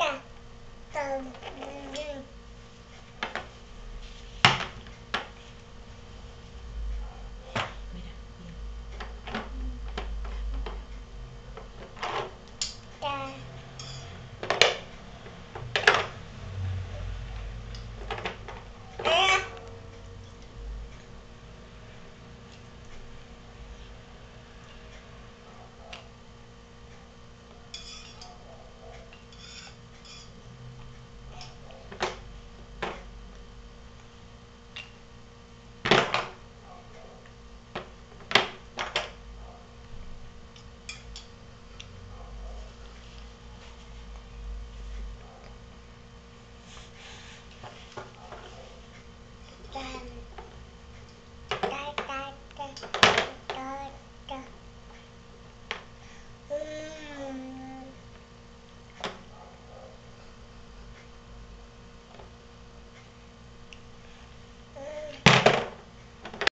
か。